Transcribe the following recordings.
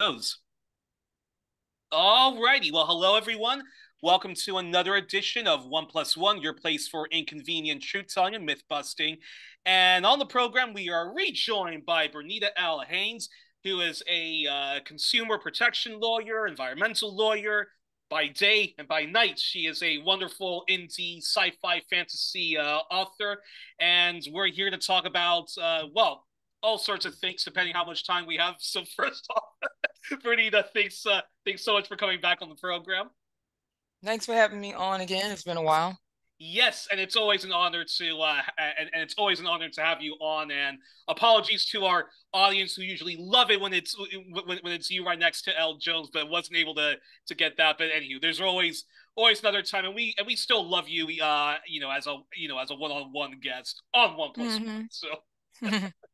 goes. Alrighty, well, hello everyone. Welcome to another edition of One Plus One, your place for inconvenient truth telling and myth busting. And on the program, we are rejoined by Berneta L. Haynes, who is a uh, consumer protection lawyer, environmental lawyer. By day and by night, she is a wonderful indie sci fi fantasy uh, author. And we're here to talk about, uh, well, all sorts of things depending how much time we have. So first off, Berneta, thanks uh, thanks so much for coming back on the program. Thanks for having me on again. It's been a while. Yes, and it's always an honor to uh, and, and it's always an honor to have you on. And apologies to our audience who usually love it when it's when, when it's you right next to L Jones, but wasn't able to to get that. But anywho, there's always always another time, and we and we still love you. Uh, you know, as a you know as a one on one guest on One Plus mm-hmm. One. So.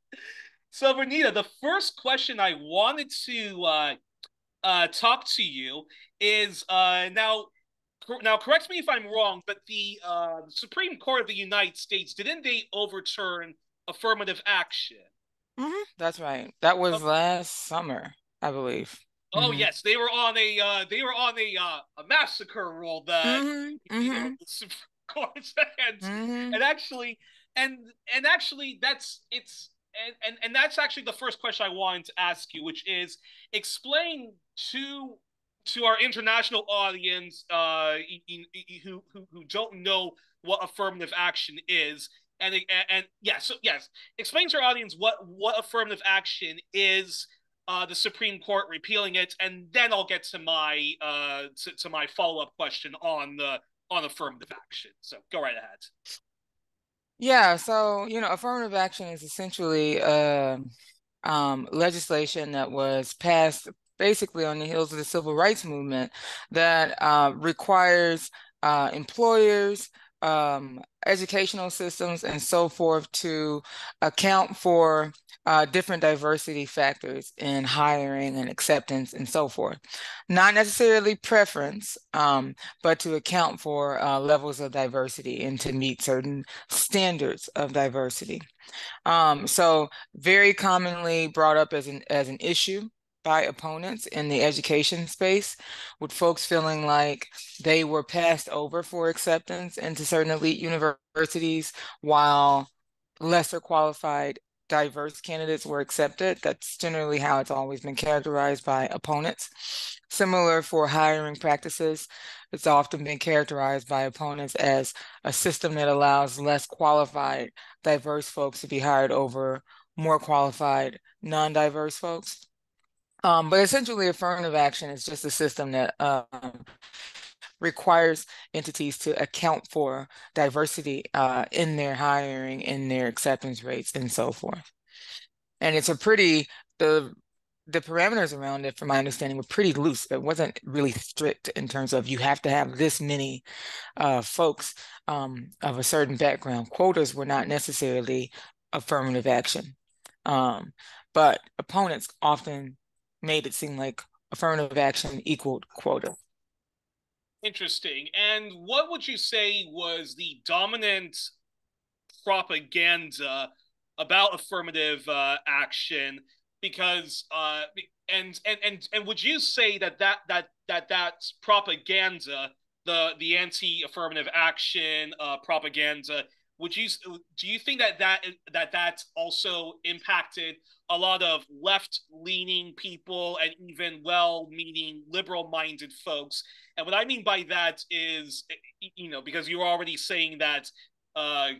so Berneta, the first question I wanted to uh, uh, talk to you is uh, now now correct me if I'm wrong, but the uh, Supreme Court of the United States didn't they overturn affirmative action? Mm-hmm. That's right. That was oh. last summer, I believe. Oh mm-hmm. yes, they were on a uh, they were on a uh, a massacre rule that mm-hmm. you know, mm-hmm. the Supreme Court and mm-hmm. and actually and and actually that's it's and, and and that's actually the first question I wanted to ask you, which is explain to to our international audience uh, who, who who don't know what affirmative action is, and and, and yeah, so yes, explain to our audience what what affirmative action is. Uh, the Supreme Court repealing it, and then I'll get to my uh, to, to my follow up question on the on affirmative action. So go right ahead. Yeah, so you know, affirmative action is essentially uh, um, legislation that was passed basically on the heels of the civil rights movement that uh, requires uh, employers, um, educational systems, and so forth to account for uh, different diversity factors in hiring and acceptance and so forth. Not necessarily preference, um, but to account for uh, levels of diversity and to meet certain standards of diversity. Um, so very commonly brought up as an, as an issue by opponents in the education space, with folks feeling like they were passed over for acceptance into certain elite universities while lesser qualified diverse candidates were accepted. That's generally how it's always been characterized by opponents. Similar for hiring practices, it's often been characterized by opponents as a system that allows less qualified diverse folks to be hired over more qualified non-diverse folks. Um, but essentially, affirmative action is just a system that um, requires entities to account for diversity uh, in their hiring, in their acceptance rates, and so forth. And it's a pretty the the parameters around it, from my understanding, were pretty loose. It wasn't really strict in terms of you have to have this many uh, folks um, of a certain background. Quotas were not necessarily affirmative action, um, but opponents often made it seem like affirmative action equaled quota. Interesting. And what would you say was the dominant propaganda about affirmative uh, action? Because uh, and and and and would you say that that that that that propaganda, the the anti-affirmative action uh, propaganda, would you do you think that that that that also impacted a lot of left-leaning people and even well-meaning liberal-minded folks and what i mean by that is you know because you're already saying that uh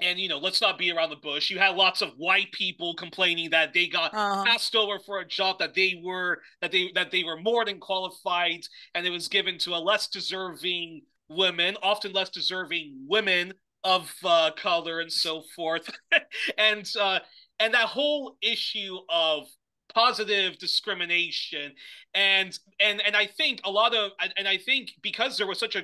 and you know let's not be around the bush you had lots of white people complaining that they got uh-huh. passed over for a job that they were that they that they were more than qualified and it was given to a less deserving women often less deserving women of uh, color and so forth, and uh, and that whole issue of positive discrimination and and and I think a lot of and I think because there was such a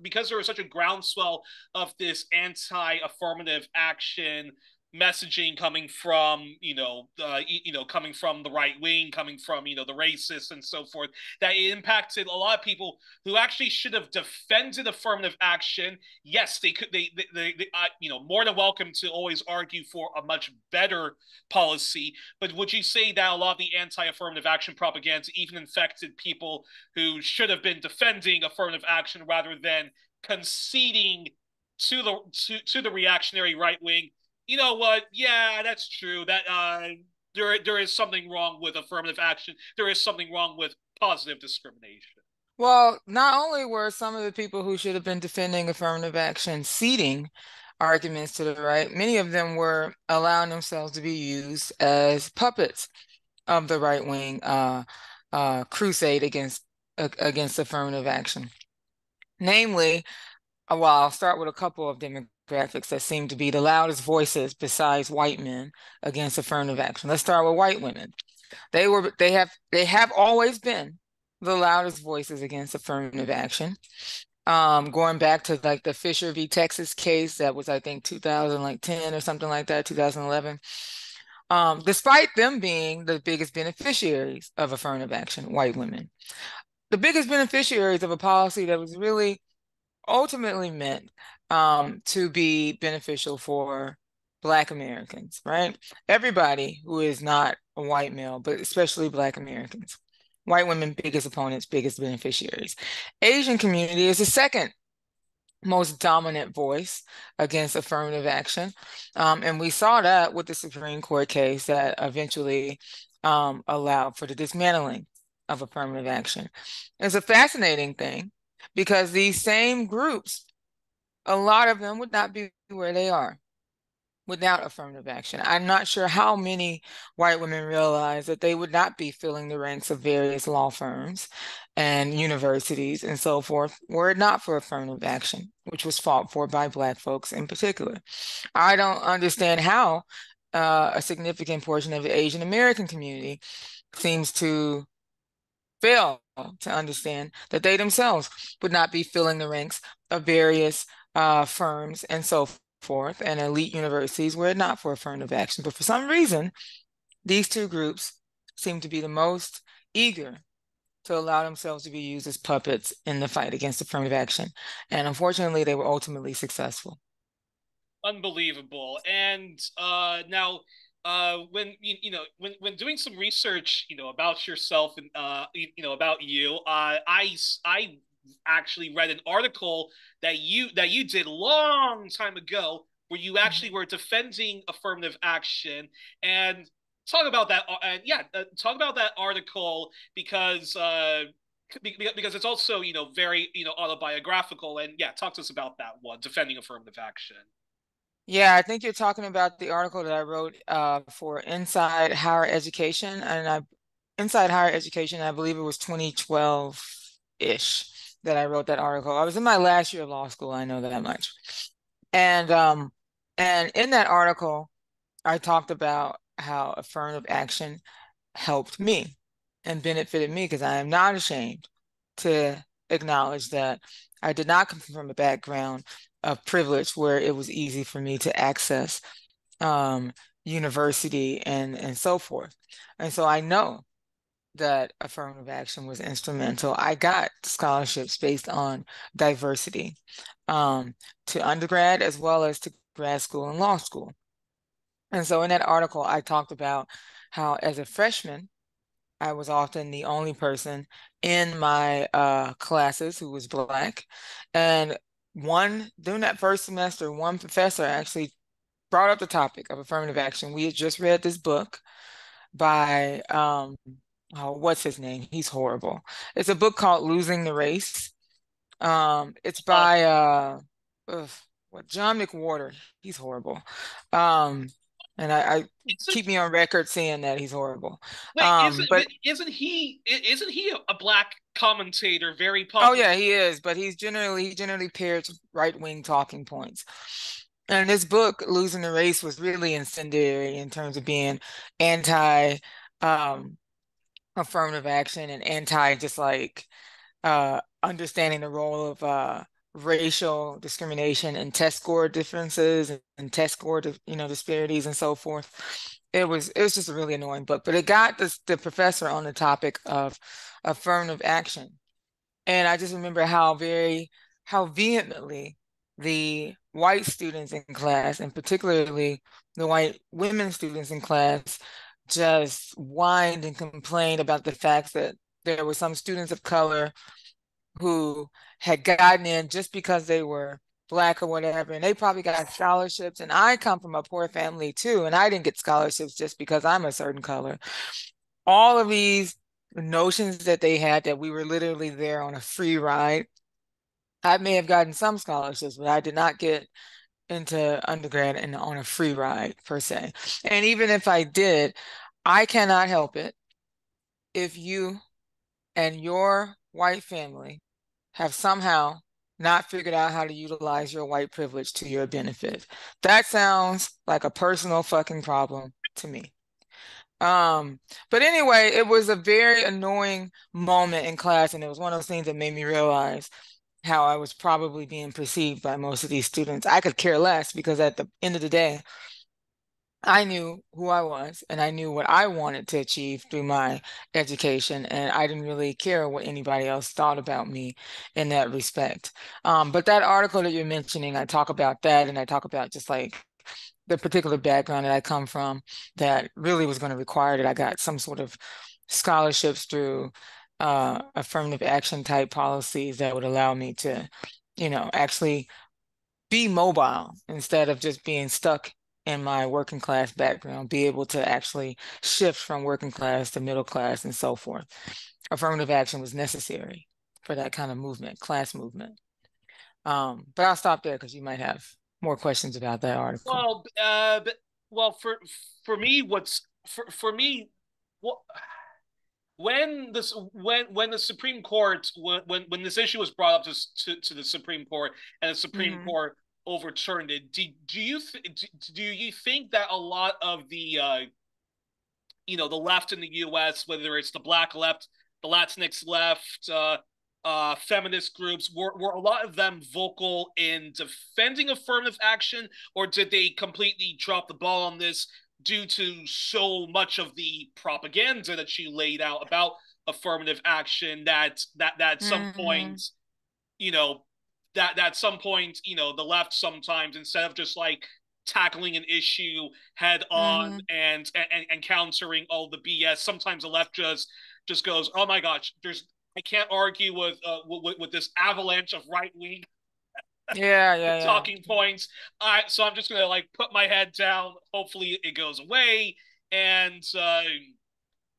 because there was such a groundswell of this anti-affirmative action messaging coming from you know uh, you know coming from the right wing coming from you know the racists and so forth that impacted a lot of people who actually should have defended affirmative action. Yes they could they they, they, they uh, you know more than welcome to always argue for a much better policy but would you say that a lot of the anti-affirmative action propaganda even infected people who should have been defending affirmative action rather than conceding to the to, to the reactionary right wing you know what? Yeah, that's true. That uh, there there is something wrong with affirmative action. There is something wrong with positive discrimination. Well, not only were some of the people who should have been defending affirmative action ceding arguments to the right, many of them were allowing themselves to be used as puppets of the right wing uh, uh, crusade against against affirmative action. Namely, uh, well, I'll start with a couple of them demographics that seem to be the loudest voices besides white men against affirmative action. Let's start with white women. They were they have they have always been the loudest voices against affirmative action. Um, going back to like the Fisher v. Texas case that was I think 2010 or something like that, 2011. Um, despite them being the biggest beneficiaries of affirmative action, white women, the biggest beneficiaries of a policy that was really ultimately meant um, to be beneficial for Black Americans, right? Everybody who is not a white male, but especially Black Americans. White women, biggest opponents, biggest beneficiaries. Asian community is the second most dominant voice against affirmative action. Um, and we saw that with the Supreme Court case that eventually um, allowed for the dismantling of affirmative action. It's a fascinating thing because these same groups a lot of them would not be where they are without affirmative action. I'm not sure how many white women realize that they would not be filling the ranks of various law firms and universities and so forth were it not for affirmative action, which was fought for by Black folks in particular. I don't understand how uh, a significant portion of the Asian American community seems to fail to understand that they themselves would not be filling the ranks of various uh, firms and so forth, and elite universities were not for affirmative action. But for some reason, these two groups seem to be the most eager to allow themselves to be used as puppets in the fight against affirmative action. And unfortunately, they were ultimately successful. Unbelievable. And uh, now, uh, when you, you know when when doing some research, you know about yourself and uh, you, you know about you, uh, I I actually read an article that you that you did long time ago where you actually mm-hmm. were defending affirmative action. And talk about that uh, and yeah uh, talk about that article because uh because it's also you know very you know autobiographical. And yeah talk to us about that one defending affirmative action. Yeah i think you're talking about the article that i wrote uh, for inside higher education. And i inside higher education i believe it was 2012 ish that I wrote that article. I was in my last year of law school, I know that much. And um and in that article, I talked about how affirmative action helped me and benefited me because I am not ashamed to acknowledge that I did not come from a background of privilege where it was easy for me to access um, university and and so forth. And so I know that affirmative action was instrumental. I got scholarships based on diversity um, to undergrad as well as to grad school and law school. And so in that article, I talked about how as a freshman, I was often the only person in my uh, classes who was Black. And one, during that first semester, one professor actually brought up the topic of affirmative action. We had just read this book by um, oh, what's his name? He's horrible. It's a book called Losing the Race. Um, it's oh. by uh, ugh, what John McWhorter. He's horrible. Um, and I, I keep me on record saying that he's horrible. Wait, um, isn't, but isn't he? Isn't he a black commentator? Very popular. Oh yeah, he is. But he's generally he generally pairs right wing talking points. And this book, Losing the Race, was really incendiary in terms of being anti um, affirmative action and anti just like uh understanding the role of uh racial discrimination and test score differences and, test score, you know, disparities and so forth. It was it was just a really annoying book, but it got the professor on the topic of affirmative action. And I just remember how very, how vehemently the white students in class, and particularly the white women students in class, just whined and complained about the fact that there were some students of color who had gotten in just because they were black or whatever, and they probably got scholarships. And I come from a poor family too, and I didn't get scholarships just because I'm a certain color. All of these notions that they had that we were literally there on a free ride. I may have gotten some scholarships, but I did not get into undergrad and on a free ride per se. And even if I did, I cannot help it if you and your white family have somehow not figured out how to utilize your white privilege to your benefit. That sounds like a personal fucking problem to me. Um, but anyway, it was a very annoying moment in class, and it was one of those things that made me realize how I was probably being perceived by most of these students. I could care less because at the end of the day, I knew who I was and I knew what I wanted to achieve through my education, and I didn't really care what anybody else thought about me in that respect. Um, but that article that you're mentioning, I talk about that, and I talk about just like the particular background that I come from that really was going to require that I got some sort of scholarships through uh, affirmative action type policies that would allow me to, you know, actually be mobile instead of just being stuck in my working class background, be able to actually shift from working class to middle class and so forth. Affirmative action was necessary for that kind of movement, class movement. Um, but I'll stop there because you might have more questions about that article. Well, uh, but, well, for for me, what's for for me, what when this when when the Supreme Court when when, this issue was brought up to, to, to the Supreme Court and the Supreme mm-hmm. Court overturned it, do, do you th- do you think that a lot of the uh, you know the left in the U.S., whether it's the black left, the Latinx left, uh, uh, feminist groups were, were a lot of them vocal in defending affirmative action or did they completely drop the ball on this due to so much of the propaganda that she laid out about affirmative action that that that at some mm-hmm. point you know that that at some point you know the left sometimes instead of just like tackling an issue head on mm-hmm. and, and and countering all the bs sometimes the left just just goes oh my gosh there's I can't argue with uh, with, with this avalanche of right wing yeah, yeah, talking yeah. points. I so I'm just gonna like put my head down. Hopefully it goes away, and uh,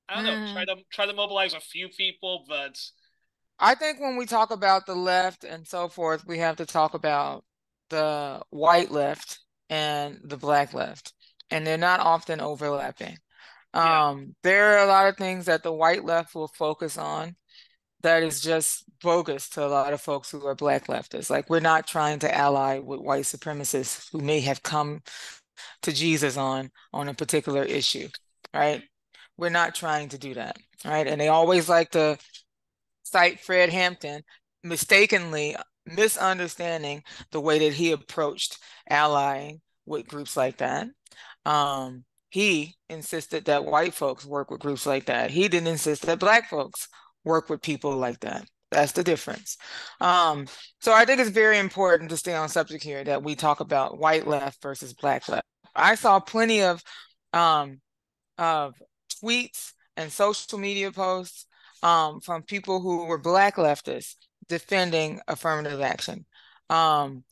I don't mm. know. Try to try to mobilize a few people, but I think when we talk about the left and so forth, we have to talk about the white left and the black left, and they're not often overlapping. Yeah. Um, there are a lot of things that the white left will focus on that is just bogus to a lot of folks who are black leftists. Like we're not trying to ally with white supremacists who may have come to Jesus on on a particular issue, right? We're not trying to do that, right? And they always like to cite Fred Hampton, mistakenly misunderstanding the way that he approached allying with groups like that. Um, he insisted that white folks work with groups like that. He didn't insist that black folks work with people like that. That's the difference. Um, so I think it's very important to stay on subject here that we talk about white left versus black left. I saw plenty of um, of tweets and social media posts um, from people who were black leftists defending affirmative action, um,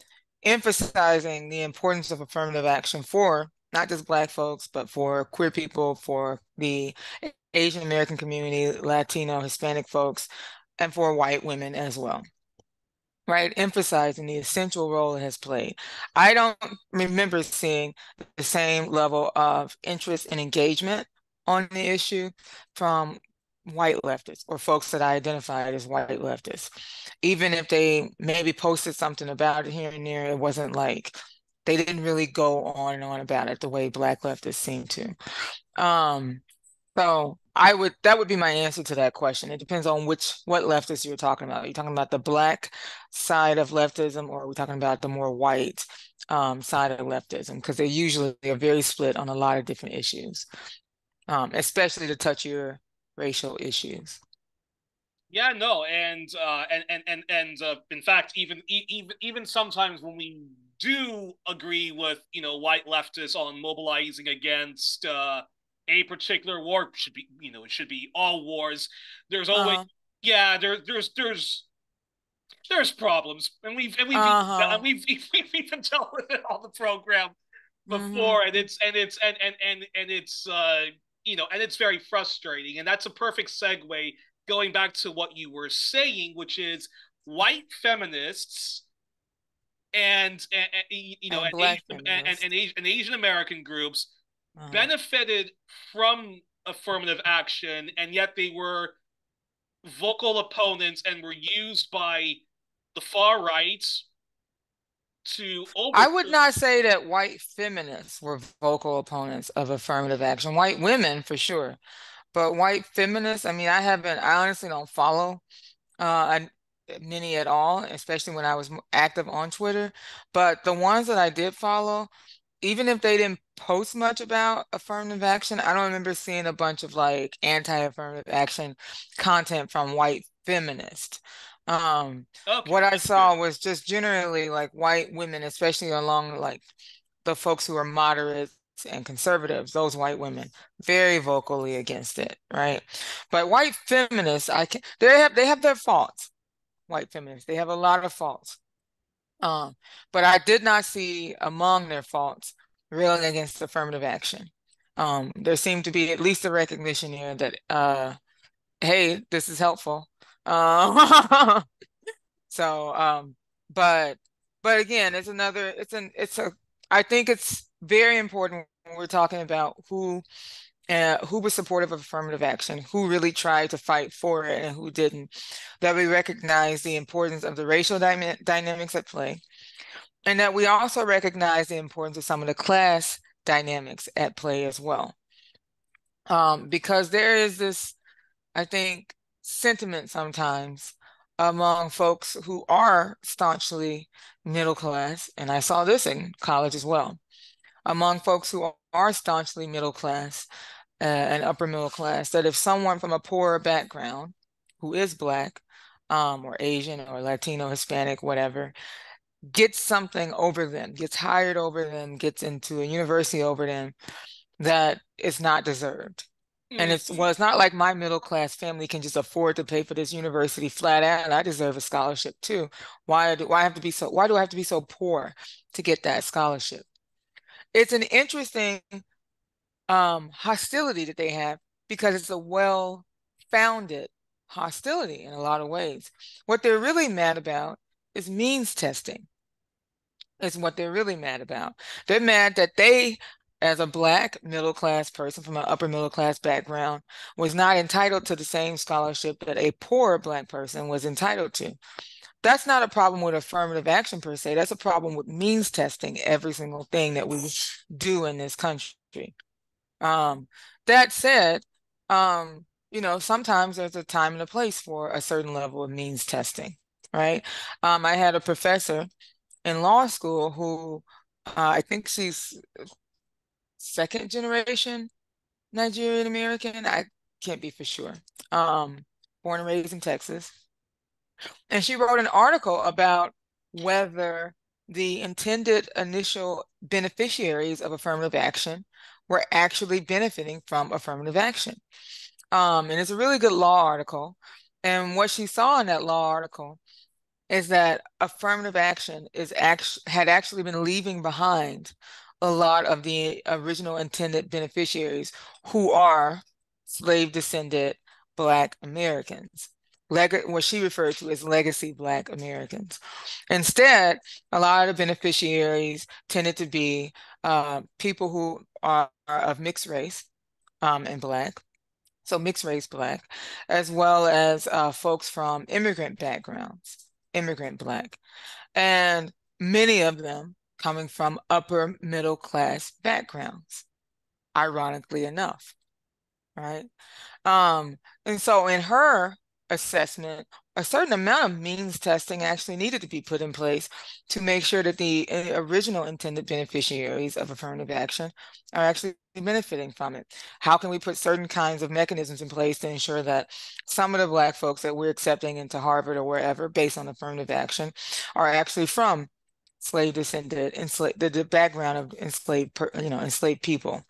emphasizing the importance of affirmative action for not just black folks, but for queer people, for the Asian American community, Latino, Hispanic folks, and for white women as well. Right, emphasizing the essential role it has played. I don't remember seeing the same level of interest and engagement on the issue from white leftists or folks that I identified as white leftists. Even if they maybe posted something about it here and there, it wasn't like they didn't really go on and on about it the way black leftists seem to. Um, So I would that would be my answer to that question. It depends on which what leftist you're talking about. Are you talking about the black side of leftism, or are we talking about the more white um, side of leftism? Because they usually are very split on a lot of different issues, um, especially to touch your racial issues. Yeah, no, and uh, and and and and uh, in fact, even even even sometimes when we do agree with you know white leftists on mobilizing against uh, a particular war should be you know it should be all wars. There's always uh-huh. yeah there there's there's there's problems and we've and we've uh-huh. and we've, we've even dealt with it on the program before mm-hmm. and it's and it's and and and and it's uh you know and it's very frustrating and that's a perfect segue going back to what you were saying, which is white feminists and, and, and you know and, Asian, and, and, and, Asian American groups uh-huh. benefited from affirmative action, and yet they were vocal opponents and were used by the far right to over- I would not say that white feminists were vocal opponents of affirmative action. White women, for sure. But white feminists, I mean, I haven't, I honestly don't follow uh, many at all, especially when I was active on Twitter. But the ones that I did follow, even if they didn't post much about affirmative action, I don't remember seeing a bunch of like anti-affirmative action content from white feminists. Um, okay. what I saw was just generally like white women, especially along like the folks who are moderate and conservatives, those white women, very vocally against it, right? But white feminists, I can they have they have their faults. White feminists, they have a lot of faults. Um, but I did not see among their faults railing against affirmative action. Um, there seemed to be at least a recognition here that uh, hey, this is helpful. Uh, so um, but but again, it's another it's an it's a I think it's very important when we're talking about who uh, who was supportive of affirmative action, who really tried to fight for it, and who didn't. That we recognize the importance of the racial dy- dynamics at play, and that we also recognize the importance of some of the class dynamics at play as well. Um, because there is this, I think, sentiment sometimes among folks who are staunchly middle class, and I saw this in college as well, among folks who are staunchly middle class uh, and upper middle class that if someone from a poorer background who is black um, or Asian or Latino, Hispanic, whatever, gets something over them, gets hired over them, gets into a university over them that is not deserved. And it's well, it's not like my middle class family can just afford to pay for this university flat out. I deserve a scholarship too. Why do why I have to be so why do I have to be so poor to get that scholarship? it's an interesting um, hostility that they have because it's a well founded hostility in a lot of ways. What they're really mad about is means testing, is what they're really mad about. They're mad that they, as a Black middle class person from an upper middle class background, was not entitled to the same scholarship that a poor Black person was entitled to that's not a problem with affirmative action per se. That's a problem with means testing every single thing that we do in this country. Um, that said, um, you know, sometimes there's a time and a place for a certain level of means testing, right? Um, I had a professor in law school who uh, I think she's second generation Nigerian American. I can't be for sure. Um, born and raised in Texas. And she wrote an article about whether the intended initial beneficiaries of affirmative action were actually benefiting from affirmative action. Um, and it's a really good law article. And what she saw in that law article is that affirmative action is actually had actually been leaving behind a lot of the original intended beneficiaries who are slave descended Black Americans. Leg- what she referred to as legacy Black Americans. Instead, a lot of beneficiaries tended to be uh, people who are, are, of mixed race um, and Black, so mixed race Black, as well as uh, folks from immigrant backgrounds, immigrant Black, and many of them coming from upper middle class backgrounds, ironically enough right? Um, and so in her assessment, a certain amount of means testing actually needed to be put in place to make sure that the uh, original intended beneficiaries of affirmative action are actually benefiting from it. How can we put certain kinds of mechanisms in place to ensure that some of the Black folks that we're accepting into Harvard or wherever based on affirmative action are actually from slave descended enslaved the, the background of enslaved you know enslaved people.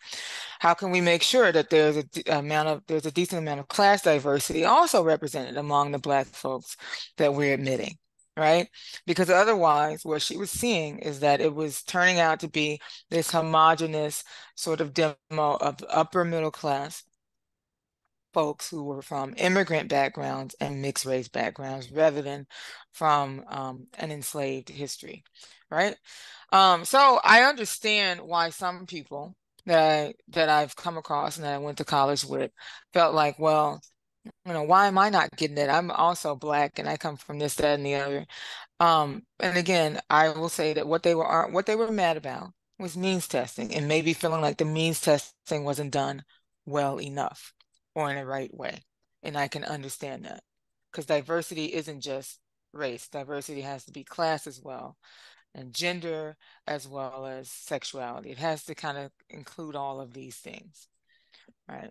How can we make sure that there's a amount of there's a decent amount of class diversity also represented among the black folks that we're admitting right? Because otherwise what she was seeing is that it was turning out to be this homogenous sort of demo of upper middle class folks who were from immigrant backgrounds and mixed race backgrounds rather than from um, an enslaved history right? Um, so I understand why some people that I that I've come across and that I went to college with felt like, well, you know, why am I not getting it? I'm also black and I come from this, that, and the other. Um, and again, I will say that what they were what they were mad about was means testing and maybe feeling like the means testing wasn't done well enough or in the right way. And I can understand that because diversity isn't just race, diversity has to be class as well and gender as well as sexuality. It has to kind of include all of these things, right?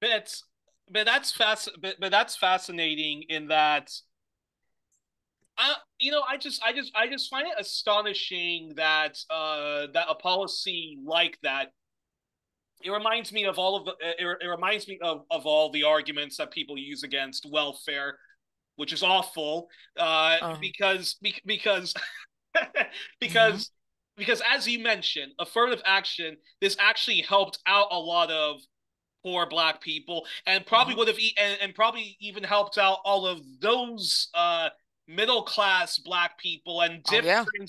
But it's but that's fast but, but that's fascinating in that I, you know, I just, I just, I just find it astonishing that uh, that a policy like that. It reminds me of all of the. It, it reminds me of, of all the arguments that people use against welfare, which is awful. Uh, uh-huh. because because because mm-hmm. because as you mentioned, affirmative action this actually helped out a lot of poor black people and probably mm-hmm. would have e- and, and, probably even helped out all of those uh middle class black people and different oh, yeah.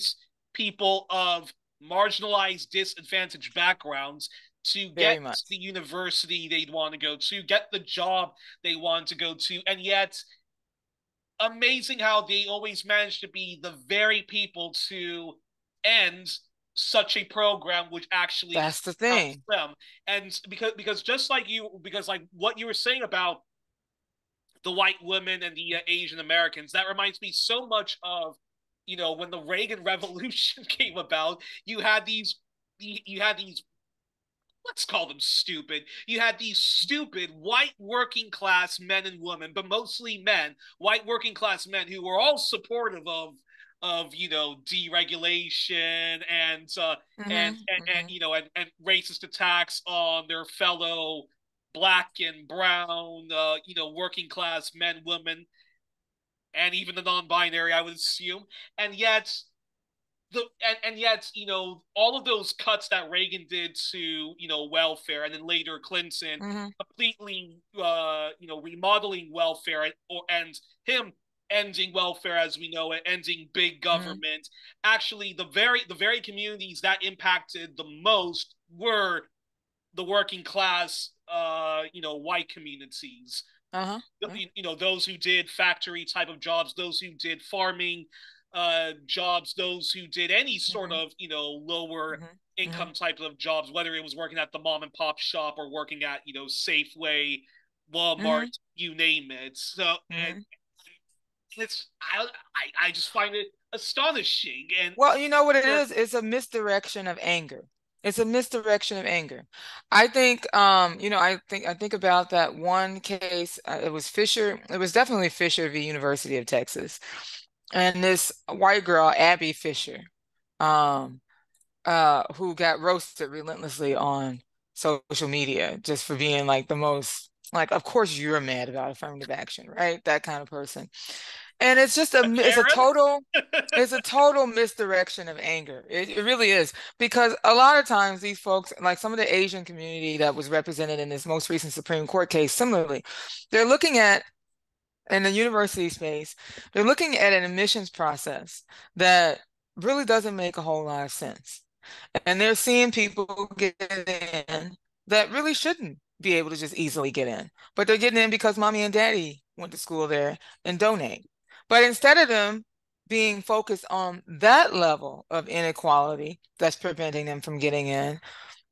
people of marginalized disadvantaged backgrounds to get to the university they'd want to go to get the job they want to go to and yet amazing how they always manage to be the very people to end such a program which actually that's the thing. them. And because because just like you because like what you were saying about the white women and the uh, asian americans that reminds me so much of you know when the reagan revolution came about you had these you had these let's call them stupid. You had these stupid white working class men and women, but mostly men, white working class men who were all supportive of of you know deregulation and uh, mm-hmm, and, and, mm-hmm. and you know and, and racist attacks on their fellow black and brown uh, you know working class men women and even the non-binary i would assume and yet the and, and yet you know all of those cuts that Reagan did to you know welfare and then later Clinton mm-hmm. completely uh you know remodeling welfare and or and him ending welfare as we know it ending big mm-hmm. government mm-hmm. actually the very the very communities that impacted the most were the working class uh you know white communities uh-huh. you, you know those who did factory type of jobs those who did farming uh, jobs, those who did any sort mm-hmm. of, you know, lower mm-hmm. income mm-hmm. type of jobs, whether it was working at the mom and pop shop or working at, you know, Safeway, Walmart, mm-hmm. you name it. So, and mm-hmm. it's, I, I, I just find it astonishing. And well, you know what it is? It's a misdirection of anger. It's a misdirection of anger. I think, um, you know, I think I think about that one case. Uh, it was Fisher. It was definitely Fisher v. University of Texas, and this white girl, Abby Fisher, um, uh, who got roasted relentlessly on social media just for being like the most like, of course you're mad about affirmative action, right? That kind of person. And it's just a it's a total it's a total misdirection of anger. It, it really is because a lot of times these folks, like some of the Asian community that was represented in this most recent Supreme Court case, similarly, they're looking at in the university space, they're looking at an admissions process that really doesn't make a whole lot of sense. And they're seeing people get in that really shouldn't be able to just easily get in, but they're getting in because mommy and daddy went to school there and donate. But instead of them being focused on that level of inequality that's preventing them from getting in,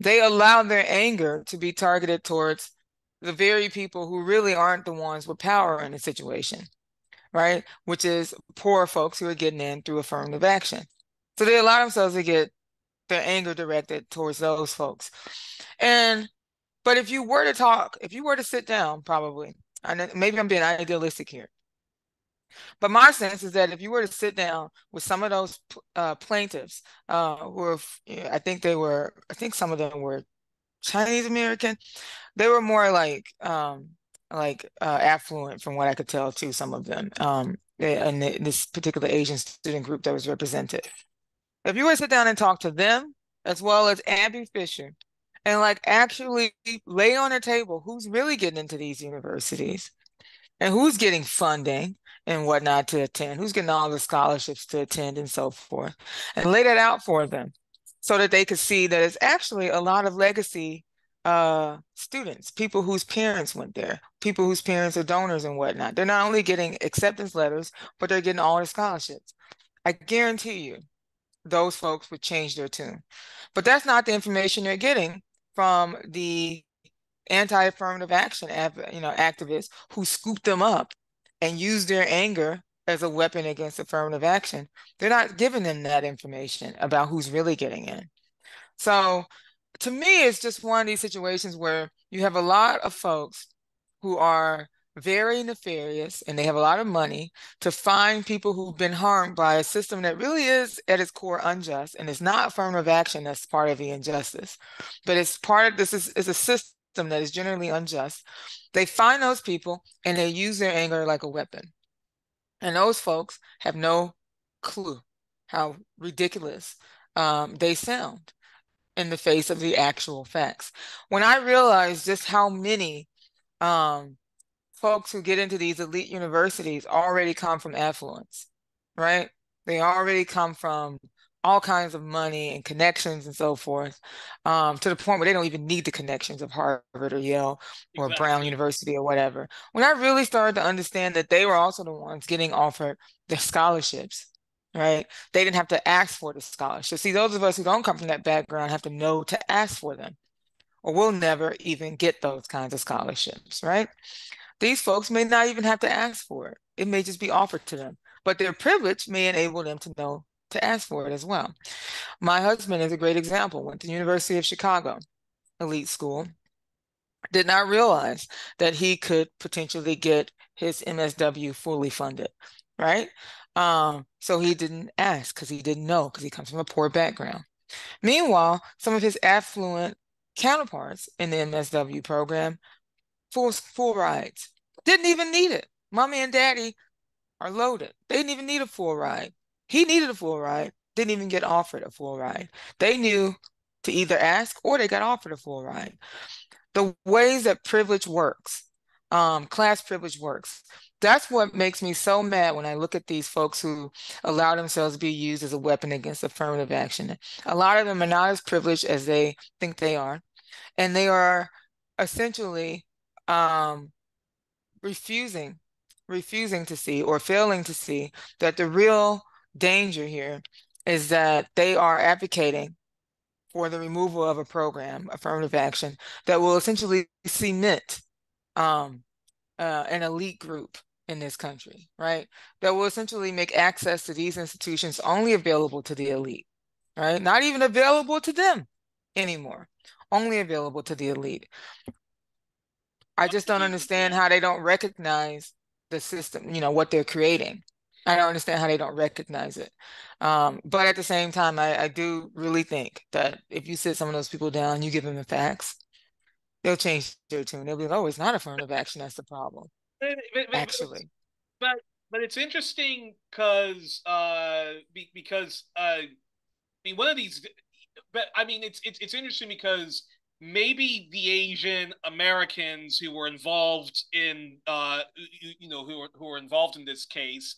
they allow their anger to be targeted towards the very people who really aren't the ones with power in the situation, right? Which is poor folks who are getting in through affirmative action. So they allow themselves to get their anger directed towards those folks. And but if you were to talk, if you were to sit down, probably, and maybe I'm being idealistic here, but my sense is that if you were to sit down with some of those uh, plaintiffs, uh, who were, I think they were, I think some of them were Chinese American, they were more like, um, like uh, affluent from what I could tell too. Some of them, um, and this particular Asian student group that was represented. If you were to sit down and talk to them, as well as Abby Fisher, and like actually lay on the table who's really getting into these universities and who's getting funding and whatnot to attend, who's getting all the scholarships to attend and so forth, and lay that out for them so that they could see that it's actually a lot of legacy uh, students, people whose parents went there, people whose parents are donors and whatnot. They're not only getting acceptance letters, but they're getting all the scholarships. I guarantee you, those folks would change their tune. But that's not the information they're getting from the anti-affirmative action you know activists who scooped them up and used their anger as a weapon against affirmative action. They're not giving them that information about who's really getting in. So to me it's just one of these situations where you have a lot of folks who are very nefarious and they have a lot of money to find people who've been harmed by a system that really is at its core unjust and it's not affirmative action that's part of the injustice. But it's part of this is, is a system that is generally unjust. They find those people and they use their anger like a weapon and those folks have no clue how ridiculous um, they sound in the face of the actual facts when i realized just how many um, folks who get into these elite universities already come from affluence, right? They already come from all kinds of money and connections and so forth, um, to the point where they don't even need the connections of Harvard or Yale or exactly. Brown University or whatever. When I really started to understand that they were also the ones getting offered the scholarships, right? They didn't have to ask for the scholarship. See, those of us who don't come from that background have to know to ask for them, or we'll never even get those kinds of scholarships, right? These folks may not even have to ask for it. It may just be offered to them, but their privilege may enable them to know to ask for it as well. My husband is a great example, went to the University of Chicago, elite school, did not realize that he could potentially get his MSW fully funded, right? Um, so he didn't ask because he didn't know because he comes from a poor background. Meanwhile, some of his affluent counterparts in the MSW program full full rides. Didn't even need it. Mommy and daddy are loaded. They didn't even need a full ride. He needed a full ride. Didn't even get offered a full ride. They knew to either ask or they got offered a full ride. The ways that privilege works, um, class privilege works. That's what makes me so mad when I look at these folks who allow themselves to be used as a weapon against affirmative action. A lot of them are not as privileged as they think they are, and they are essentially um, refusing, refusing to see or failing to see that the real danger here is that they are advocating for the removal of a program, affirmative action, that will essentially cement um, uh, an elite group in this country, right? That will essentially make access to these institutions only available to the elite, right? Not even available to them anymore, only available to the elite. I just don't understand how they don't recognize the system, you know, what they're creating. I don't understand how they don't recognize it. Um, but at the same time, I, I do really think that if you sit some of those people down, you give them the facts, they'll change their tune. They'll be like, oh, it's not affirmative action that's the problem. But, but, actually. But but it's interesting because uh be, because uh I mean one of these but I mean it's it's it's interesting because maybe the Asian Americans who were involved in uh you, you know who were who were involved in this case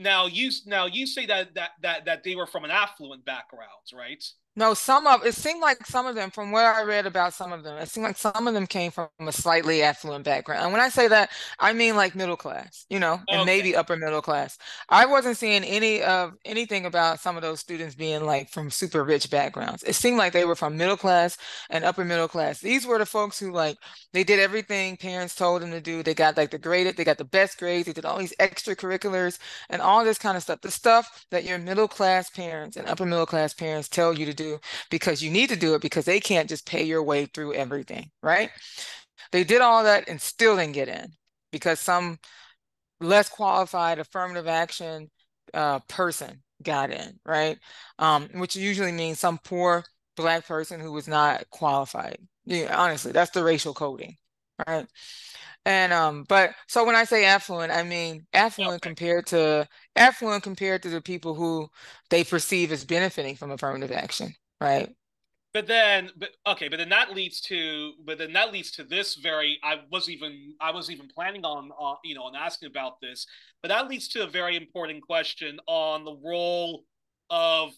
now you now you say that that that that they were from an affluent background right No, some of it seemed like some of them, from what I read about some of them, it seemed like some of them came from a slightly affluent background. And when I say that, I mean like middle class, you know, and Okay. maybe upper middle class. I wasn't seeing any of anything about some of those students being like from super rich backgrounds. It seemed like they were from middle class and upper middle class. These were the folks who like they did everything parents told them to do. They got like the graded, they got the best grades, they did all these extracurriculars and all this kind of stuff. The stuff that your middle class parents and upper middle class parents tell you to do because you need to do it because they can't just pay your way through everything, right? They did all that and still didn't get in because some less qualified affirmative action uh, person got in, right? Um, which usually means some poor black person who was not qualified. Yeah, honestly, that's the racial coding, right? And um, but so when I say affluent, I mean affluent Okay. compared to affluent compared to the people who they perceive as benefiting from affirmative action, right? But then, but okay, but then that leads to, but then that leads to this very. I was even, I was even planning on, uh, you know, on asking about this, but that leads to a very important question on the role of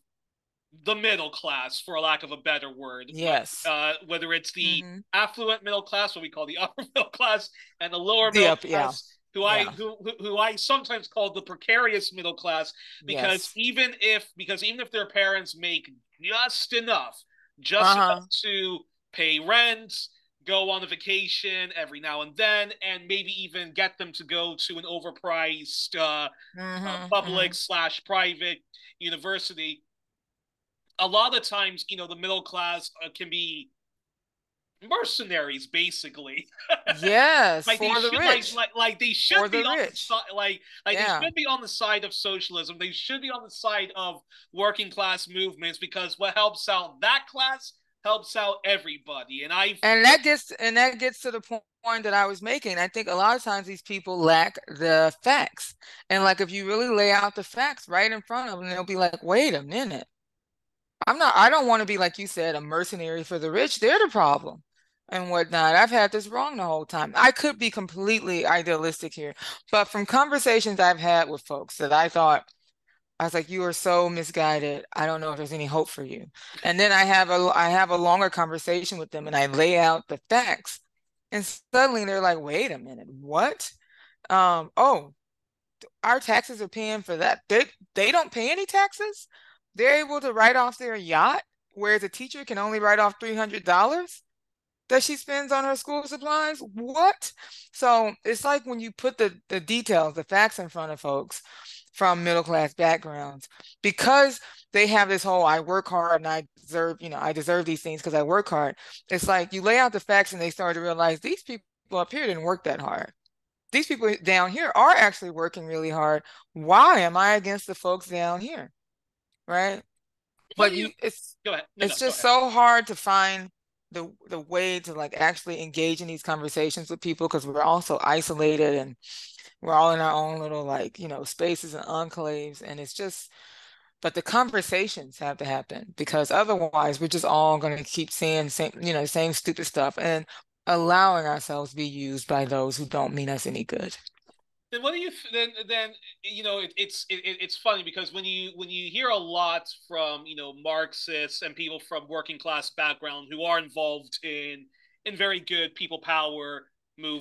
the middle class, for lack of a better word, Yes. uh, whether it's the hmm affluent middle class, what we call the upper middle class, and the lower The middle up, yeah, class, who I who who I sometimes call the precarious middle class, because yes. even if because even if their parents make just enough, just enough Uh-huh. to pay rent, go on a vacation every now and then, and maybe even get them to go to an overpriced uh, uh, hmm public hmm slash private university a lot of times, you know, the middle class uh, can be mercenaries, basically. Yes, like they for the should, rich, like, like they for be the on the side, like, like they should be on the side of socialism. They should be on the side of working class movements because what helps out that class helps out everybody. And I, And that gets and that gets to the point that I was making. I think a lot of times these people lack the facts. And like if you really lay out the facts right in front of them, they'll be like, wait a minute. I'm not, I don't want to be, like you said, a mercenary for the rich. They're the problem and whatnot. I've had this wrong the whole time. I could be completely idealistic here, but from conversations I've had with folks that I thought, I was like, you are so misguided. I don't know if there's any hope for you. And then I have a I have a longer conversation with them and I lay out the facts. And suddenly they're like, wait a minute, what? Um, oh, our taxes are paying for that. They they don't pay any taxes. They're able to write off their yacht, whereas a teacher can only write off $300 that she spends on her school supplies. What? So it's like when you put the the details, the facts in front of folks from middle class backgrounds, because they have this whole I work hard and I deserve, you know, I deserve these things because I work hard. It's like you lay out the facts and they start to realize these people up here didn't work that hard these people down here are actually working really hard. Why am I against the folks down here? Right? But you it's go ahead? No, it's just so hard to find the the way to like actually engage in these conversations with people because we're all so isolated and we're all in our own little like, you know, spaces and enclaves and it's just but the conversations have to happen because otherwise we're just all going to keep saying same, you know, same stupid stuff and allowing ourselves to be used by those who don't mean us any good. Then what do you then then you know it, it's it, it's funny because when you when you hear a lot from you know Marxists and people from working class background who are involved in in very good people power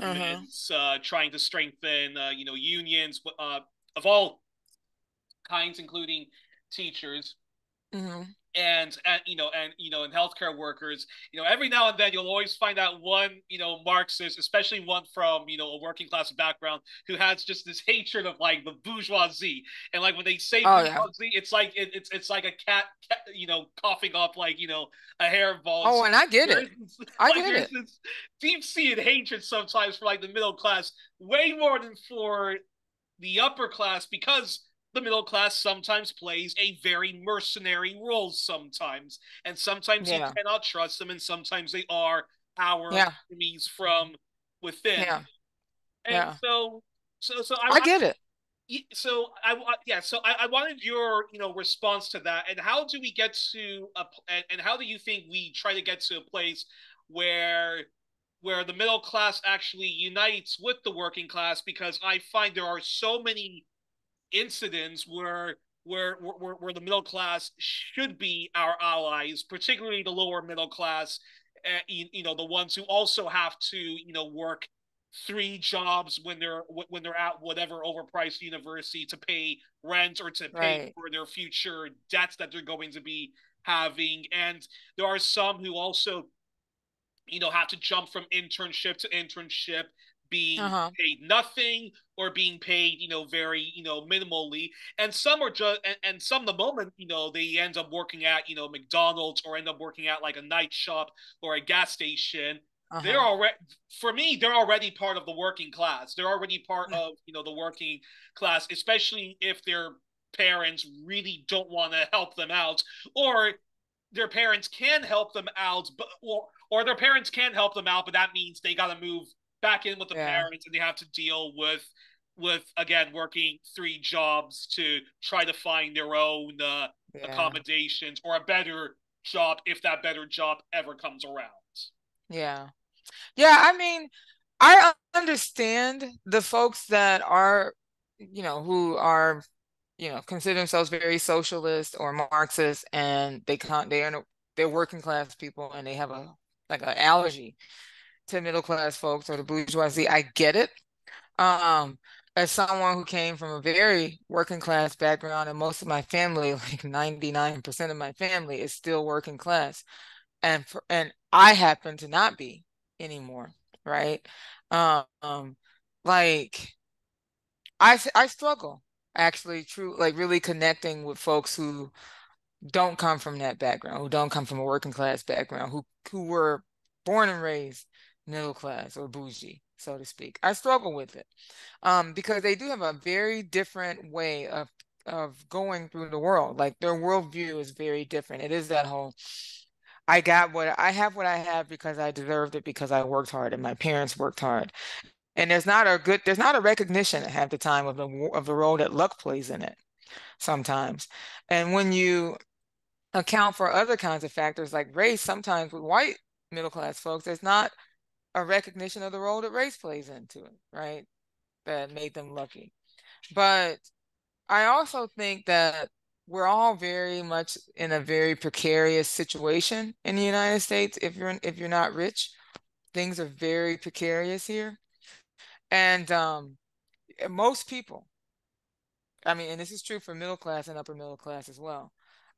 Uh-huh. movements, uh, trying to strengthen uh, you know unions uh, of all kinds, including teachers hmm and, and you know and you know and healthcare workers you know every now and then you'll always find out one you know marxist especially one from you know a working class background who has just this hatred of like the bourgeoisie and like when they say Oh yeah. bourgeoisie it's like it, it's it's like a cat, cat you know coughing up like you know a hairball Oh, and I get it. I get it. deep seated hatred sometimes for like the middle class way more than for the upper class because the middle class sometimes plays a very mercenary role sometimes and sometimes you cannot trust them and sometimes they are our Yeah. enemies from within Yeah. and Yeah. so so so i, I get it. so I yeah so I, I wanted your you know response to that and how do we get to a and, and how do you think we try to get to a place where where the middle class actually unites with the working class because I find there are so many incidents where where, where where the middle class should be our allies, particularly the lower middle class, uh, you, you know, the ones who also have to you know work three jobs when they're when they're at whatever overpriced university to pay rent or to pay right. for their future debts that they're going to be having and there are some who also you know have to jump from internship to internship being uh-huh. paid nothing or being paid, you know, very, you know, minimally. And some are just, and, and some the moment, you know, they end up working at, you know, McDonald's or end up working at like a night shop or a gas station. Uh-huh. They're already, for me, they're already part of the working class. They're already part of, you know, the working class, especially if their parents really don't want to help them out or their parents can help them out, but or, or their parents can help them out, but that means they got to move back in with the yeah. parents and they have to deal with with again working three jobs to try to find their own uh, yeah. accommodations or a better job if that better job ever comes around. Yeah. Yeah, I mean, I understand the folks that are, you know, who are, you know, consider themselves very socialist or Marxist, and they can't, they are, they're working class people, and they have a like an allergy to middle class folks or the bourgeoisie. I get it. Um, as someone who came from a very working class background, and most of my family, like 99% of my family, is still working class. And for, and I happen to not be anymore, right? Um, like I I struggle actually true like really connecting with folks who don't come from that background, who don't come from a working class background, who who were born and raised middle class or bougie, so to speak. I struggle with it um, because they do have a very different way of of going through the world. Like their worldview is very different. It is that whole I got what I have what I have because I deserved it because I worked hard and my parents worked hard. And there's not a good there's not a recognition at the time of the of the role that luck plays in it sometimes. And when you account for other kinds of factors like race, sometimes with white middle class folks, there's not a recognition of the role that race plays into it, right? That made them lucky. But I also think that we're all very much in a very precarious situation in the United States. If you're if you're not rich, things are very precarious here, and um, most people, I mean, and this is true for middle class and upper middle class as well,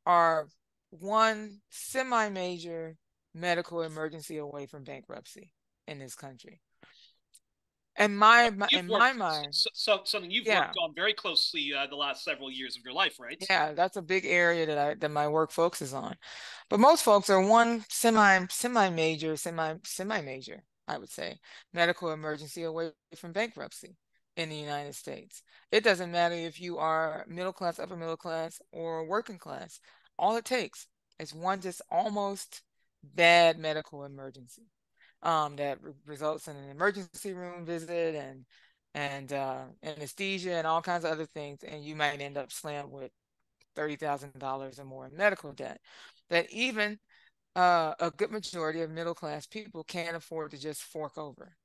are one semi-major medical emergency away from bankruptcy in this country. In my, my in worked, my mind, so, so something you've yeah. worked on very closely uh, the last several years of your life, right? Yeah, that's a big area that I that my work focuses on. But most folks are one semi semi major, semi semi major, I would say, medical emergency away from bankruptcy in the United States. It doesn't matter if you are middle class, upper middle class, or working class. All it takes is one just almost bad medical emergency um, that re- results in an emergency room visit and and uh, anesthesia and all kinds of other things, and you might end up slammed with thirty thousand dollars or more in medical debt. That even uh, a good majority of middle class people can't afford to just fork over,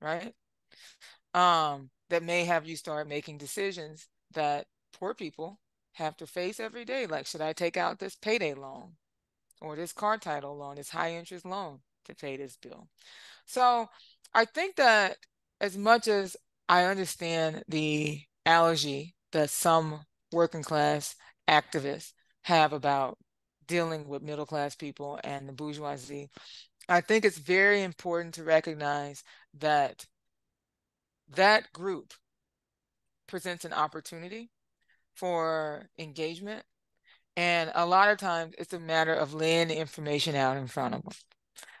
right? Um, that may have you start making decisions that poor people have to face every day. Like, should I take out this payday loan or this car title loan, this high interest loan? To pay this bill. So I think that as much as I understand the allergy that some working class activists have about dealing with middle class people and the bourgeoisie, I think it's very important to recognize that that group presents an opportunity for engagement. And a lot of times it's a matter of laying the information out in front of them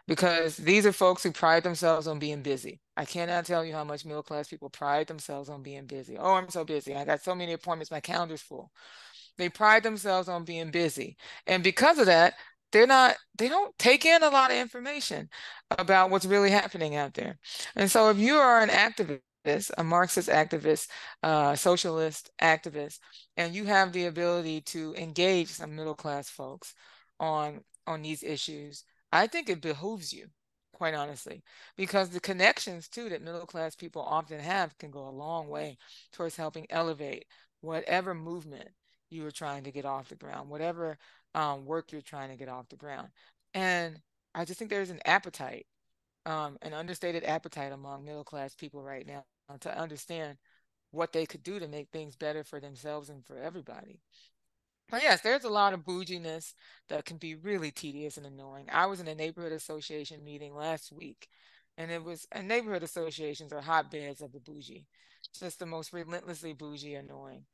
because these are folks who pride themselves on being busy. I cannot tell you how much middle class people pride themselves on being busy. Oh, I'm so busy. I got so many appointments, my calendar's full. They pride themselves on being busy. And because of that, they're not they don't take in a lot of information about what's really happening out there. And so if you are an activist, a Marxist activist, uh, socialist activist, and you have the ability to engage some middle class folks on on these issues, I think it behooves you, quite honestly, because the connections too that middle class people often have can go a long way towards helping elevate whatever movement you are trying to get off the ground, whatever um, work you're trying to get off the ground. And I just think there's an appetite, um, an understated appetite among middle class people right now to understand what they could do to make things better for themselves and for everybody. But yes, there's a lot of bouginess that can be really tedious and annoying. I was in a neighborhood association meeting last week, and it was and neighborhood associations are hotbeds of the bougie. Just the most relentlessly bougie annoying.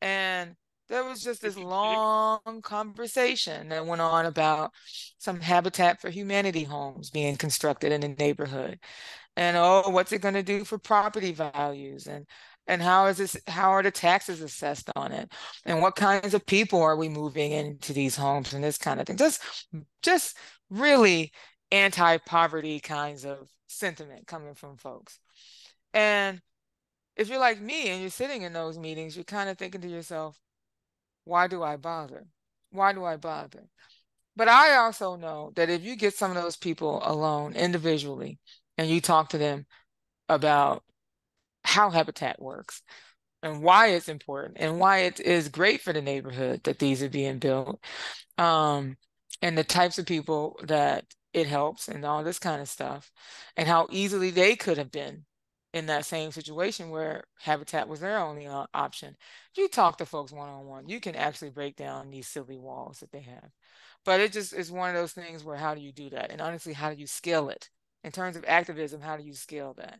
And there was just this long conversation that went on about some Habitat for Humanity homes being constructed in the neighborhood. And oh, what's it going to do for property values? And and how is this how are the taxes assessed on it? And what kinds of people are we moving into these homes and this kind of thing? Just just really anti-poverty kinds of sentiment coming from folks. And if you're like me and you're sitting in those meetings you're kind of thinking to yourself why do i bother? Why do i bother? But i also know that if you get some of those people alone individually and you talk to them about how habitat works and why it's important and why it is great for the neighborhood that these are being built um, and the types of people that it helps and all this kind of stuff and how easily they could have been in that same situation where habitat was their only uh, option. You talk to folks one-on-one you can actually break down these silly walls that they have. But it just is one of those things where how do you do that? And honestly how do you scale it? In terms of activism how do you scale that?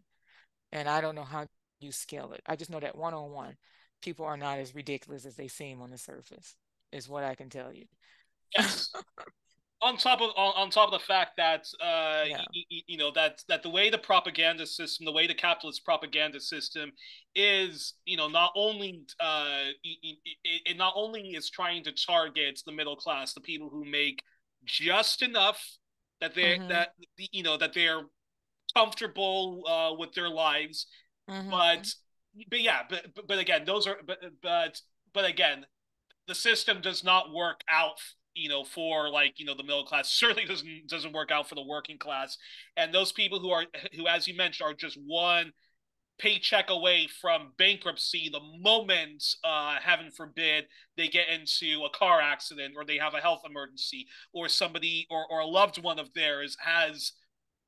And i don't know how you scale it. I just know that one on one, people are not as ridiculous as they seem on the surface, is what I can tell you. Yes. on top of on, on top of the fact that uh yeah. y- you know that that the way the propaganda system the way the capitalist propaganda system is you know not only uh it, it not only is trying to target the middle class the people who make just enough that they mm-hmm. that you know that they're comfortable uh with their lives Mm-hmm. But but yeah, but, but again, those are but but but again, the system does not work out you know for like you know the middle class certainly doesn't doesn't work out for the working class and those people who are who as you mentioned are just one paycheck away from bankruptcy the moment uh heaven forbid they get into a car accident or they have a health emergency or somebody or, or a loved one of theirs has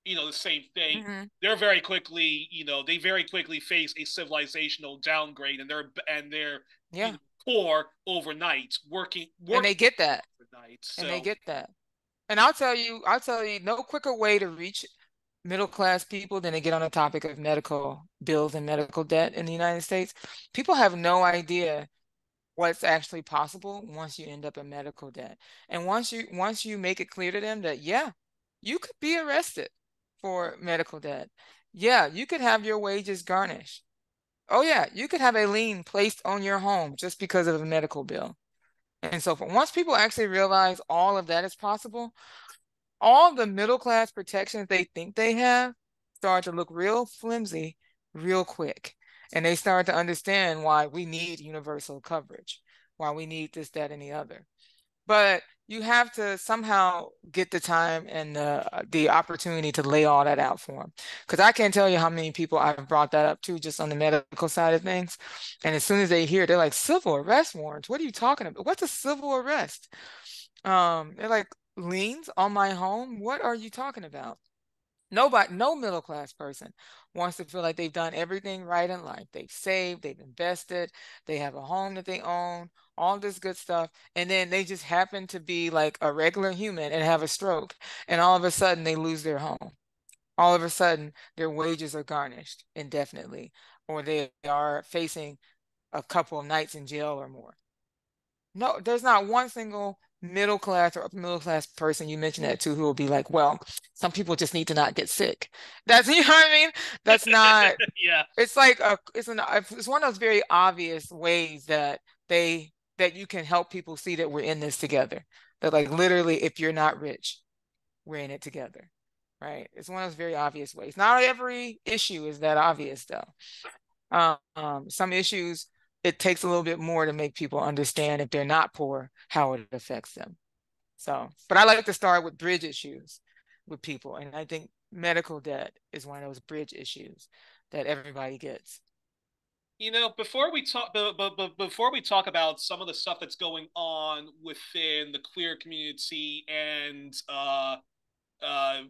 you know the same thing. Mm-hmm. they're very quickly you know they very quickly face a civilizational downgrade and they're and they're yeah. you know, poor overnight working, working and they get that. overnight, so. and they get that. And i'll tell you i'll tell you no quicker way to reach middle class people than to get on the topic of medical bills and medical debt in the united states. People have no idea what's actually possible once you end up in medical debt. And once you once you make it clear to them that yeah you could be arrested for medical debt. Yeah, you could have your wages garnished. Oh, yeah, you could have a lien placed on your home just because of a medical bill. And so forth. once people actually realize all of that is possible, all the middle class protections they think they have start to look real flimsy real quick. And they start to understand why we need universal coverage, why we need this, that, and the other. But you have to somehow get the time and the the opportunity to lay all that out for them. Because I can't tell you how many people I've brought that up to just on the medical side of things. And as soon as they hear, they're like, civil arrest warrants. What are you talking about? What's a civil arrest? Um, they're like, liens on my home. What are you talking about? Nobody, no middle class person wants to feel like they've done everything right in life. They've saved, they've invested, they have a home that they own, all this good stuff. And then they just happen to be like a regular human and have a stroke. And all of a sudden they lose their home. All of a sudden their wages are garnished indefinitely, or they are facing a couple of nights in jail or more. No, there's not one single middle class or upper middle class person you mentioned that to who will be like well some people just need to not get sick that's you know what i mean that's not yeah it's like a it's an it's one of those very obvious ways that they that you can help people see that we're in this together. That like literally if you're not rich we're in it together right? It's one of those very obvious ways. Not every issue is that obvious though. Um, um some issues it takes a little bit more to make people understand if they're not poor how it affects them. So but i like to start with bridge issues with people and i think medical debt is one of those bridge issues that everybody gets You know, before we talk, but, but, before we talk about some of the stuff that's going on within the queer community, and uh, uh,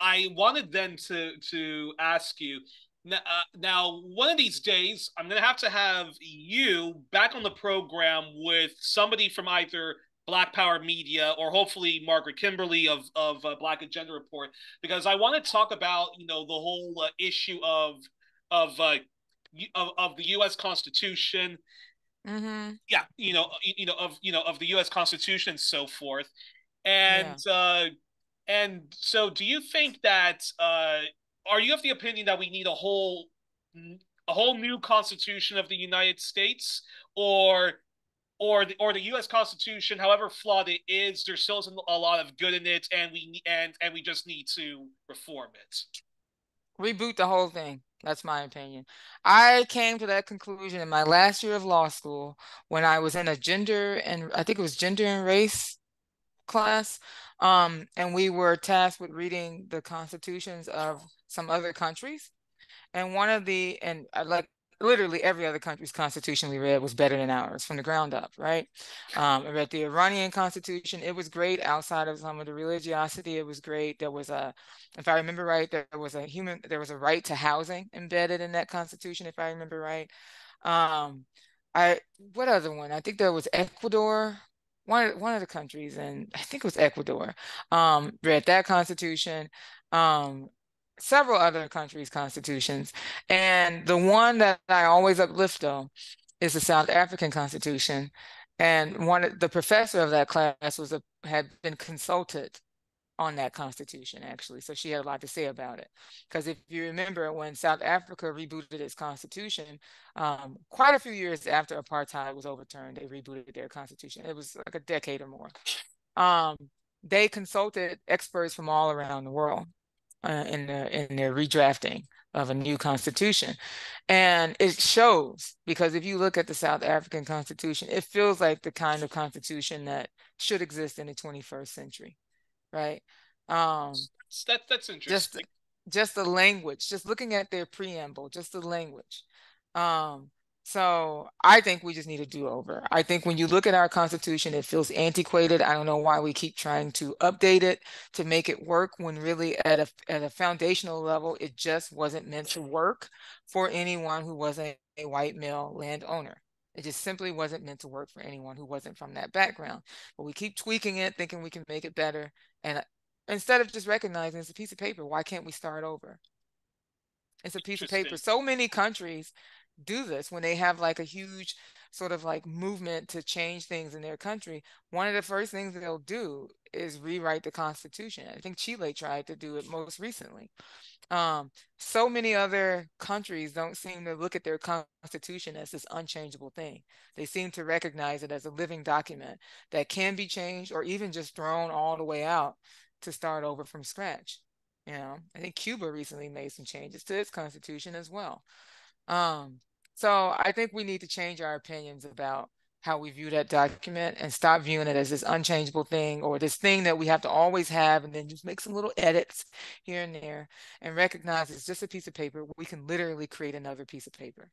I wanted then to to ask you now, uh, now, one of these days, I'm gonna have to have you back on the program with somebody from either Black Power Media or hopefully Margaret Kimberly of of uh, Black Agenda Report, because I want to talk about you know the whole uh, issue of of uh, of, of the U.S. Constitution. Mm-hmm. Yeah, you know, you know of you know of the U.S. Constitution and so forth, and yeah. uh, and so do you think that uh, are you of the opinion that we need a whole a whole new Constitution of the United States, or or the or the U.S. Constitution, however flawed it is, there still isn't a lot of good in it, and we and and we just need to reform it. Reboot the whole thing. That's my opinion. I came to that conclusion in my last year of law school when I was in a gender and I think it was gender and race class. Um, and we were tasked with reading the constitutions of some other countries. And one of the, and I like literally every other country's constitution we read was better than ours from the ground up, right? Um, I read the Iranian constitution. It was great outside of some of the religiosity. It was great. There was a, if I remember right, there was a human, there was a right to housing embedded in that constitution, if I remember right. Um, I, what other one? I think there was Ecuador. One, one of the countries, and I think it was Ecuador, um, read that constitution. Um, several other countries' constitutions. And the one that I always uplift though is the South African Constitution. And one of the professor of that class was a had been consulted on that constitution actually so she had a lot to say about it because if you remember when south africa rebooted its constitution um, quite a few years after apartheid was overturned they rebooted their constitution it was like a decade or more um, they consulted experts from all around the world uh, in the in their redrafting of a new constitution, and it shows because if you look at the South African constitution, it feels like the kind of constitution that should exist in the 21st century, right? Um, that that's interesting. Just, just the language, just looking at their preamble, just the language. Um, so I think we just need a do-over. I think when you look at our constitution, it feels antiquated. I don't know why we keep trying to update it to make it work when really at a at a foundational level, it just wasn't meant to work for anyone who wasn't a white male landowner. It just simply wasn't meant to work for anyone who wasn't from that background. But we keep tweaking it, thinking we can make it better. And uh, instead of just recognizing it's a piece of paper, why can't we start over? It's a piece of paper. So many countries do this when they have like a huge sort of like movement to change things in their country one of the first things they'll do is rewrite the constitution i think chile tried to do it most recently. Um, so many other countries don't seem to look at their constitution as this unchangeable thing. They seem to recognize it as a living document that can be changed or even just thrown all the way out to start over from scratch you know? I think cuba recently made some changes to its constitution as well. Um, so I think we need to change our opinions about how we view that document and stop viewing it as this unchangeable thing or this thing that we have to always have and then just make some little edits here and there and recognize it's just a piece of paper. We can literally create another piece of paper.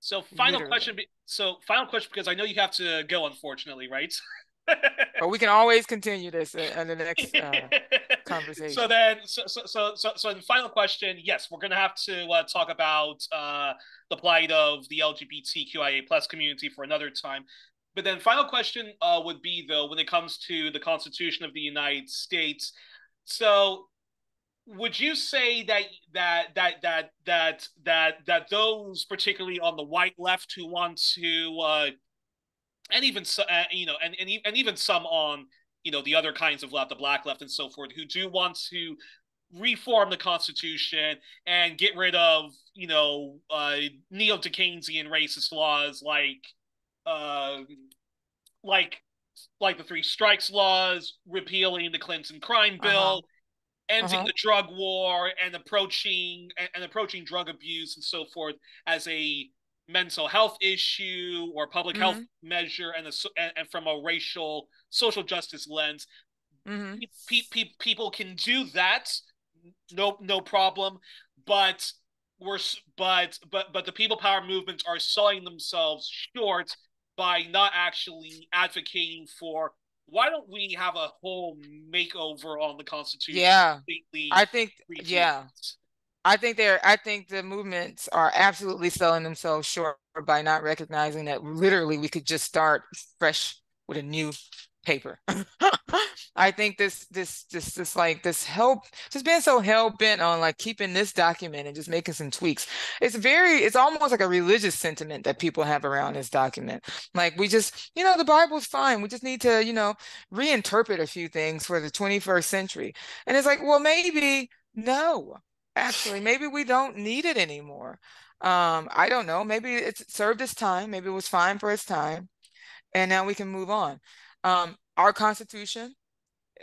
So final literally. question. So final question, because I know you have to go, unfortunately, right? but we can always continue this in the next uh, conversation. So then, so so so so, so the final question. Yes, we're gonna have to uh, talk about uh, the plight of the LGBTQIA plus community for another time. But then, final question uh, would be though, when it comes to the Constitution of the United States. So, would you say that that that that that that that those, particularly on the white left, who want to uh, and even uh, you know, and, and and even some on you know the other kinds of left, the black left, and so forth, who do want to reform the Constitution and get rid of you know uh, neo Keynesian racist laws like uh, like like the three strikes laws, repealing the Clinton crime bill. Uh-huh. Ending uh-huh. the drug war and approaching and, and approaching drug abuse and so forth as a mental health issue or public mm-hmm. health measure and, a, and, and from a racial social justice lens mm-hmm. pe- pe- people can do that no no problem but we're but but but the people power movements are selling themselves short by not actually advocating for why don't we have a whole makeover on the constitution yeah i think yeah I think they're I think the movements are absolutely selling themselves short by not recognizing that literally we could just start fresh with a new paper. I think this this this this like this help just being so hell bent on like keeping this document and just making some tweaks. It's very it's almost like a religious sentiment that people have around this document. Like we just, you know, the Bible's fine. We just need to, you know, reinterpret a few things for the 21st century. And it's like, well, maybe no actually maybe we don't need it anymore. Um i don't know maybe it's served its time maybe it was fine for its time and now we can move on. Um our constitution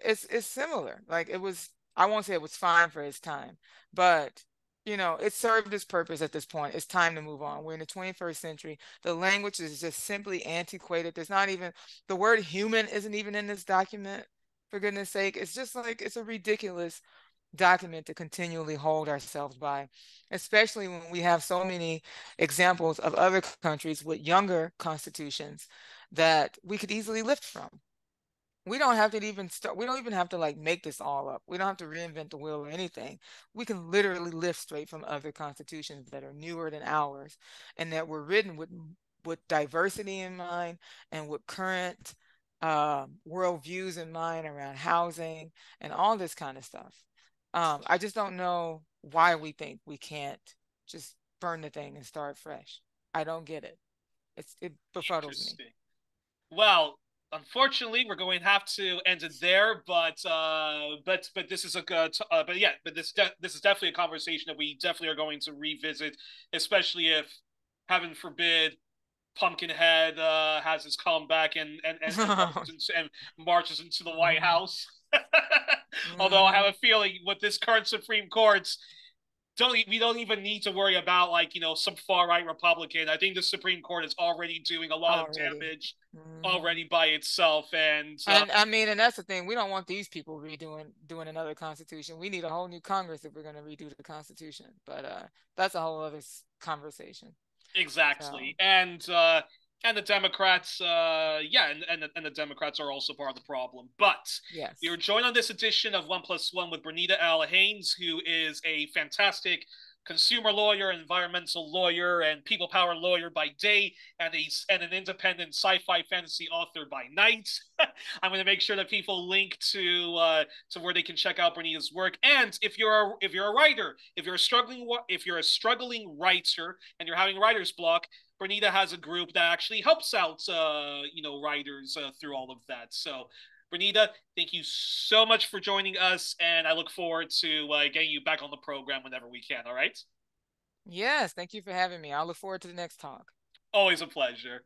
is is similar like it was i won't say it was fine for its time but you know it served its purpose at this point. It's time to move on. We're in the 21st century. The language is just simply antiquated. There's not even the word human isn't even in this document for goodness sake. It's just like it's a ridiculous document to continually hold ourselves by, especially when we have so many examples of other countries with younger constitutions that we could easily lift from. We don't have to even start, we don't even have to like make this all up. We don't have to reinvent the wheel or anything. We can literally lift straight from other constitutions that are newer than ours and that were written with with diversity in mind and with current uh, worldviews in mind around housing and all this kind of stuff. Um, I just don't know why we think we can't just burn the thing and start fresh. I don't get it. It's it befuddles me. Well, unfortunately, we're going to have to end it there. But uh, but but this is a good. Uh, but yeah, but this de- this is definitely a conversation that we definitely are going to revisit, especially if, heaven forbid, Pumpkinhead uh, has his comeback and and and, and, marches, and marches into the White. House. Although I have a feeling with this current Supreme Court's don't we don't even need to worry about like you know some far right Republican. I think the Supreme Court is already doing a lot already. of damage mm. already by itself, and uh, and I mean, and that's the thing. We don't want these people redoing doing another constitution. We need a whole new Congress if we're going to redo the Constitution. But uh, that's a whole other conversation. Exactly, so. and uh, and the Democrats, uh, yeah, and, and, the, and the Democrats are also part of the problem. But yes. you're joined on this edition of One Plus One with Berneta L. Haynes, who is a fantastic consumer lawyer, environmental lawyer, and people power lawyer by day, and a, and an independent sci-fi fantasy author by night. I'm going to make sure that people link to uh, to where they can check out Berneta's work. And if you're a, if you're a writer, if you're a struggling if you're a struggling writer and you're having writer's block, Berneta has a group that actually helps out, uh, you know, writers uh, through all of that. So, Berneta, thank you so much for joining us, and I look forward to uh, getting you back on the program whenever we can. All right. Yes, thank you for having me. I look forward to the next talk. Always a pleasure.